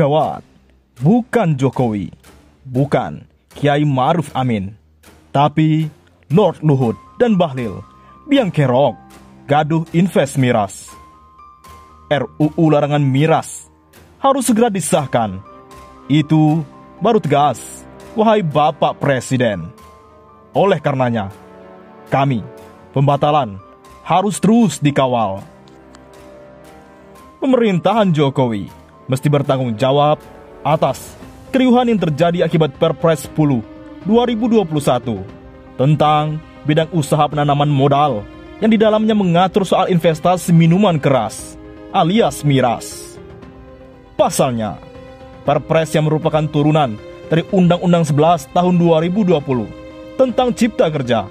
Gawat, bukan Jokowi, bukan Kiai Maruf Amin, tapi Lord Luhut dan Bahlil biang kerok gaduh invest miras. RUU larangan miras harus segera disahkan. Itu baru tegas, wahai Bapak Presiden. Oleh karenanya, kami, pembatalan, harus terus dikawal. Pemerintahan Jokowi mesti bertanggung jawab atas keriuhan yang terjadi akibat Perpres 10 2021 tentang bidang usaha penanaman modal yang di dalamnya mengatur soal investasi minuman keras alias miras. Pasalnya, Perpres yang merupakan turunan dari Undang-Undang 11 tahun 2020 tentang Cipta Kerja.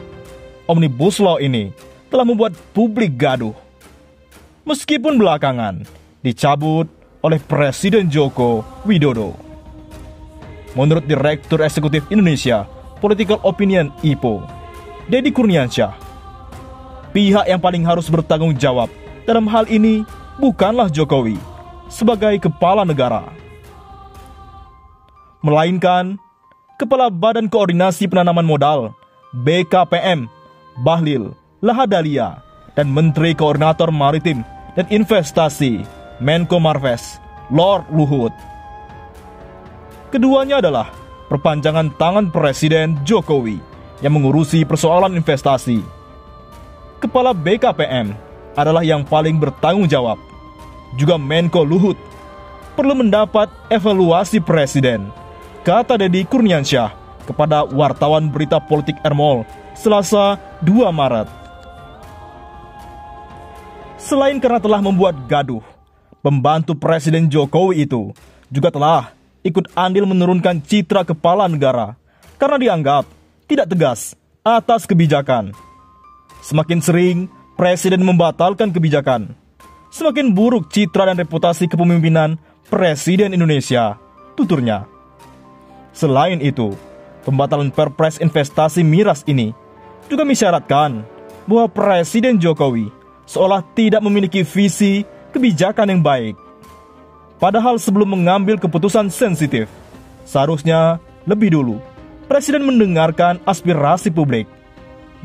Omnibus Law ini telah membuat publik gaduh. Meskipun belakangan dicabut oleh Presiden Joko Widodo. Menurut Direktur Eksekutif Indonesia Political Opinion IPO, Dedi Kurniansyah, pihak yang paling harus bertanggung jawab dalam hal ini bukanlah Jokowi sebagai kepala negara, melainkan Kepala Badan Koordinasi Penanaman Modal BKPM Bahlil Lahadalia dan Menteri Koordinator Maritim dan Investasi Menko Marves Lord Luhut. Keduanya adalah perpanjangan tangan Presiden Jokowi yang mengurusi persoalan investasi. Kepala BKPM adalah yang paling bertanggung jawab. Juga Menko Luhut perlu mendapat evaluasi Presiden kata Deddy Kurniansyah kepada wartawan berita politik Ermol Selasa 2 Maret. Selain karena telah membuat gaduh, pembantu Presiden Jokowi itu juga telah ikut andil menurunkan citra kepala negara karena dianggap tidak tegas atas kebijakan. Semakin sering Presiden membatalkan kebijakan, semakin buruk citra dan reputasi kepemimpinan Presiden Indonesia, tuturnya. Selain itu, pembatalan perpres investasi miras ini juga mensyaratkan bahwa Presiden Jokowi seolah tidak memiliki visi kebijakan yang baik. Padahal sebelum mengambil keputusan sensitif, seharusnya lebih dulu Presiden mendengarkan aspirasi publik,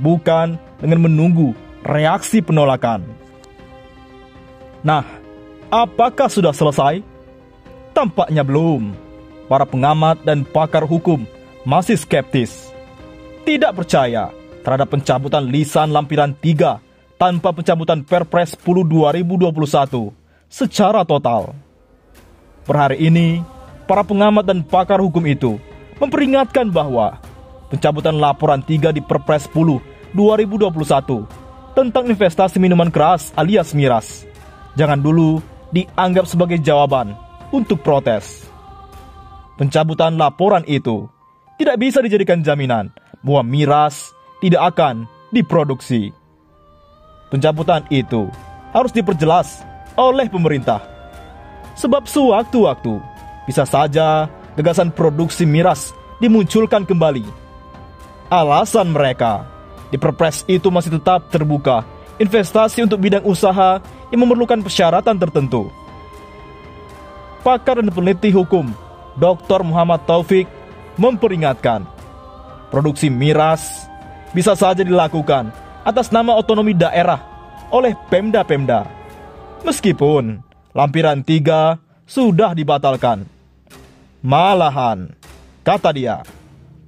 bukan dengan menunggu reaksi penolakan. Nah, apakah sudah selesai? Tampaknya belum para pengamat dan pakar hukum masih skeptis. Tidak percaya terhadap pencabutan lisan lampiran 3 tanpa pencabutan Perpres 10 2021 secara total. Per hari ini, para pengamat dan pakar hukum itu memperingatkan bahwa pencabutan laporan 3 di Perpres 10 2021 tentang investasi minuman keras alias miras jangan dulu dianggap sebagai jawaban untuk protes. Pencabutan laporan itu tidak bisa dijadikan jaminan bahwa miras tidak akan diproduksi. Pencabutan itu harus diperjelas oleh pemerintah. Sebab sewaktu-waktu bisa saja gagasan produksi miras dimunculkan kembali. Alasan mereka di perpres itu masih tetap terbuka investasi untuk bidang usaha yang memerlukan persyaratan tertentu. Pakar dan peneliti hukum Dr. Muhammad Taufik memperingatkan, produksi miras bisa saja dilakukan atas nama otonomi daerah oleh Pemda-Pemda. Meskipun lampiran tiga sudah dibatalkan. Malahan, kata dia,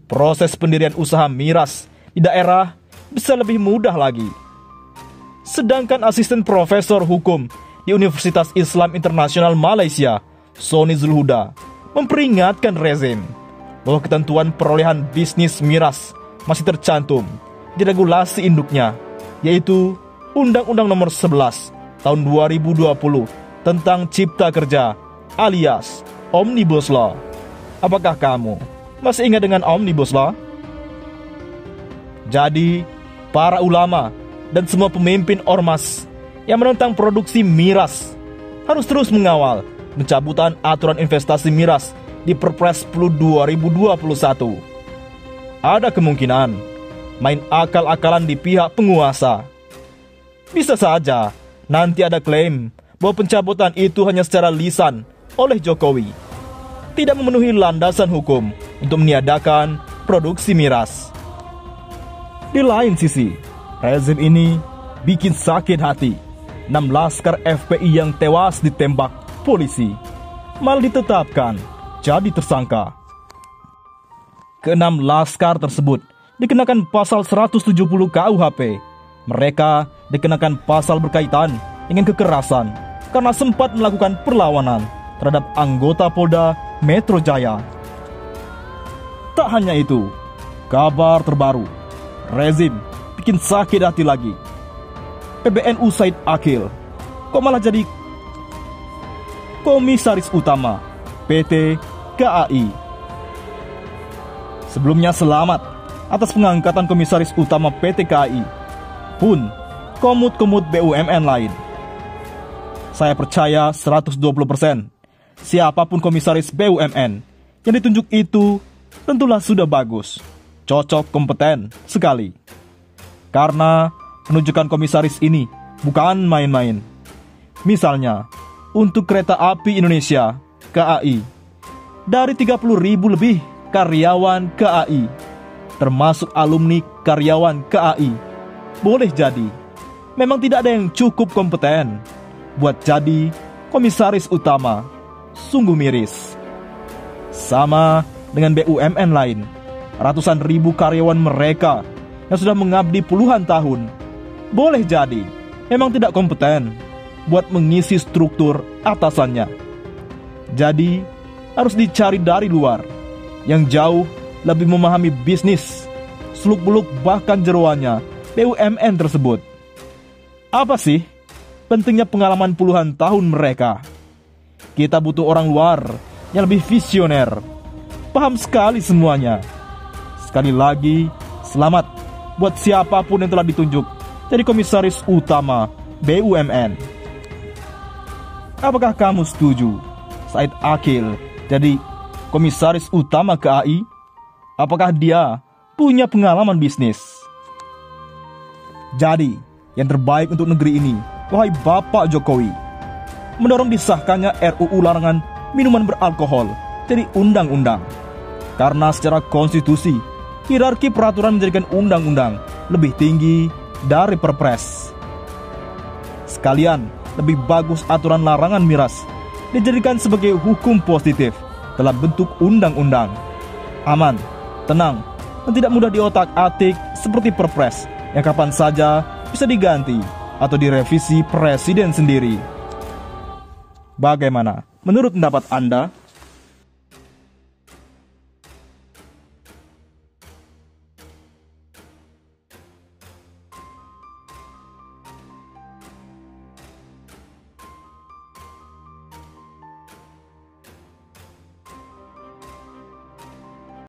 proses pendirian usaha miras di daerah bisa lebih mudah lagi. Sedangkan asisten profesor hukum di Universitas Islam Internasional Malaysia, Sony Zulhuda, memperingatkan rezim bahwa ketentuan perolehan bisnis miras masih tercantum di regulasi induknya, yaitu Undang-Undang Nomor 11 Tahun 2020 tentang Cipta Kerja alias Omnibus Law. Apakah kamu masih ingat dengan Omnibus Law? Jadi, para ulama dan semua pemimpin ormas yang menentang produksi miras harus terus mengawal pencabutan aturan investasi miras di Perpres 10 2021. Ada kemungkinan main akal-akalan di pihak penguasa. Bisa saja nanti ada klaim bahwa pencabutan itu hanya secara lisan oleh Jokowi tidak memenuhi landasan hukum untuk meniadakan produksi miras. Di lain sisi, rezim ini bikin sakit hati. 6 laskar FPI yang tewas ditembak polisi malah ditetapkan jadi tersangka. Keenam laskar tersebut dikenakan pasal 170 KUHP. Mereka dikenakan pasal berkaitan dengan kekerasan karena sempat melakukan perlawanan terhadap anggota Polda Metro Jaya. Tak hanya itu, kabar terbaru, rezim bikin sakit hati lagi. PBNU Said Akil kok malah jadi komisaris utama PT KAI. Sebelumnya selamat atas pengangkatan komisaris utama PT KAI. Pun komut-komut BUMN lain. Saya percaya 120% siapa pun komisaris BUMN yang ditunjuk itu tentulah sudah bagus, cocok, kompeten sekali. Karena penunjukan komisaris ini bukan main-main. Misalnya, untuk kereta api Indonesia, KAI, dari 30 ribu lebih karyawan KAI, termasuk alumni karyawan KAI, boleh jadi memang tidak ada yang cukup kompeten buat jadi komisaris utama. Sungguh miris. Sama dengan BUMN lain, ratusan ribu karyawan mereka yang sudah mengabdi puluhan tahun boleh jadi memang tidak kompeten buat mengisi struktur atasannya. Jadi, harus dicari dari luar yang jauh lebih memahami bisnis, seluk-beluk bahkan jeruannya BUMN tersebut. Apa sih pentingnya pengalaman puluhan tahun mereka? Kita butuh orang luar yang lebih visioner, paham sekali semuanya. Sekali lagi, selamat buat siapa pun yang telah ditunjuk jadi komisaris utama BUMN. Apakah kamu setuju Said Akil jadi komisaris utama KAI? Apakah dia punya pengalaman bisnis? Jadi, yang terbaik untuk negeri ini, wahai Bapak Jokowi, mendorong disahkannya RUU larangan minuman beralkohol jadi undang-undang. Karena secara konstitusi, hierarki peraturan menjadikan undang-undang lebih tinggi dari perpres. Sekalian, lebih bagus aturan larangan miras dijadikan sebagai hukum positif dalam bentuk undang-undang. Aman, tenang, dan tidak mudah diotak-atik seperti perpres yang kapan saja bisa diganti atau direvisi presiden sendiri. Bagaimana menurut pendapat Anda?